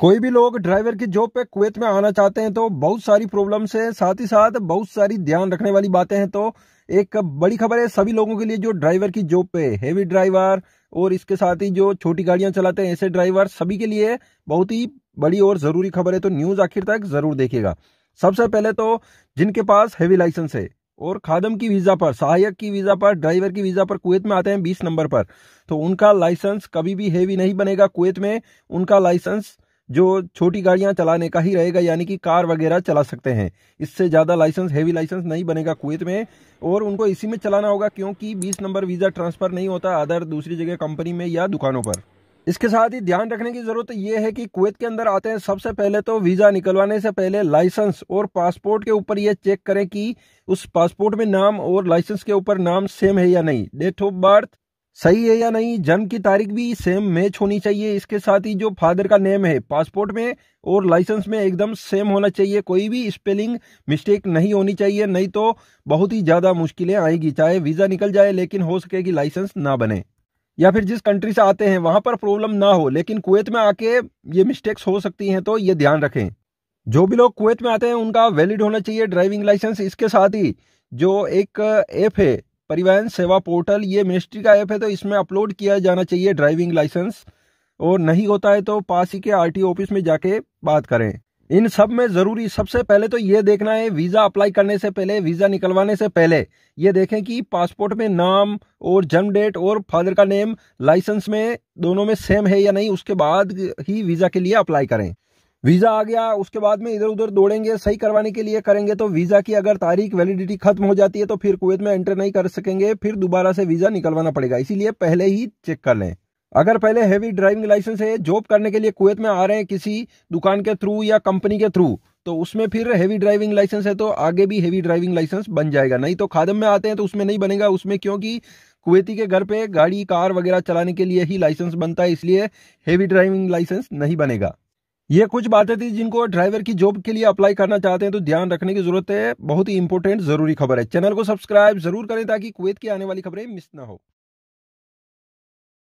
कोई भी लोग ड्राइवर की जॉब पे कुवैत में आना चाहते हैं तो बहुत सारी प्रॉब्लम्स है, साथ ही साथ बहुत सारी ध्यान रखने वाली बातें हैं। तो एक बड़ी खबर है, सभी लोगों के लिए जो ड्राइवर की जॉब पे हैवी ड्राइवर और इसके साथ ही जो छोटी गाड़ियाँ चलाते हैं, ऐसे ड्राइवर सभी के लिए बहुत ही बड़ी और ज़रूरी खबर है। तो न्यूज़ आखिर तक ज़रूर देखेगा सबसे पहले तो जिनके पास हैवी लाइसेंस है और खादम की वीज़ा पर, सहायक की वीज़ा पर ड्राइवर की वीज़ा पर कुवैत में आते हैं बीस नंबर पर तो उनका लाइसेंस कभी भी हैवी नहीं बनेगा कुवैत में। उनका लाइसेंस जो छोटी गाड़ियाँ चलाने का ही रहेगा, यानी कि कार वगैरह चला सकते हैं। इससे ज़्यादा लाइसेंस हेवी लाइसेंस नहीं बनेगा कुवैत में, और उनको इसी में चलाना होगा, क्योंकि 20 नंबर वीज़ा ट्रांसफ़र नहीं होता अदर दूसरी जगह कंपनी में या दुकानों पर। इसके साथ ही ध्यान रखने की ज़रूरत यह है कि कुवैत के अंदर आते हैं, सबसे पहले तो वीज़ा निकलवाने से पहले लाइसेंस और पासपोर्ट के ऊपर यह चेक करें कि उस पासपोर्ट में नाम और लाइसेंस के ऊपर नाम सेम है या नहीं। डेट ऑफ़ बर्थ सही है या नहीं, जन्म की तारीख भी सेम मैच होनी चाहिए। इसके साथ ही जो फादर का नेम है पासपोर्ट में और लाइसेंस में एकदम सेम होना चाहिए। कोई भी स्पेलिंग मिस्टेक नहीं होनी चाहिए, नहीं तो बहुत ही ज़्यादा मुश्किलें आएगी। चाहे वीज़ा निकल जाए, लेकिन हो सके कि लाइसेंस ना बने। या फिर जिस कंट्री से आते हैं, वहाँ पर प्रॉब्लम ना हो, लेकिन कुवैत में आके ये मिस्टेक्स हो सकती हैं तो ये ध्यान रखें। जो भी लोग कुवैत में आते हैं, उनका वैलिड होना चाहिए ड्राइविंग लाइसेंस इसके साथ ही जो एक ऐप है परिवहन सेवा पोर्टल, ये मिनिस्ट्री का ऐप है तो इसमें अपलोड किया जाना चाहिए ड्राइविंग लाइसेंस। और नहीं होता है तो पास ही के आरटीओ ऑफ़िस में जाके बात करें। इन सब में ज़रूरी, सबसे पहले तो ये देखना है, वीज़ा अप्लाई करने से पहले, वीज़ा निकलवाने से पहले, ये देखें कि पासपोर्ट में नाम और जन्म डेट और फादर का नेम, लाइसेंस में दोनों में सेम है या नहीं, उसके बाद ही वीज़ा के लिए अप्लाई करें। वीज़ा आ गया, उसके बाद में इधर उधर दौड़ेंगे, सही करवाने के लिए करेंगे तो वीज़ा की अगर तारीख वैलिडिटी खत्म हो जाती है तो फिर कुवैत में एंटर नहीं कर सकेंगे, फिर दोबारा से वीज़ा निकलवाना पड़ेगा। इसीलिए पहले ही चेक कर लें। अगर पहले हैवी ड्राइविंग लाइसेंस है जॉब करने के लिए कुवैत में आ रहे हैं किसी दुकान के थ्रू या कंपनी के थ्रू तो उसमें फिर हैवी ड्राइविंग लाइसेंस है तो आगे भी हैवी ड्राइविंग लाइसेंस बन जाएगा। नहीं तो खादम में आते हैं तो उसमें नहीं बनेगा, उसमें क्योंकि कुवैती के घर पे गाड़ी, कार वगैरह चलाने के लिए ही लाइसेंस बनता है, इसलिए हैवी ड्राइविंग लाइसेंस नहीं बनेगा। ये कुछ बातें थी जिनको ड्राइवर की जॉब के लिए अप्लाई करना चाहते हैं तो ध्यान रखने की ज़रूरत है। बहुत ही इंपॉर्टेंट ज़रूरी खबर है। चैनल को सब्सक्राइब ज़रूर करें ताकि कुवैत की आने वाली खबरें मिस ना हो।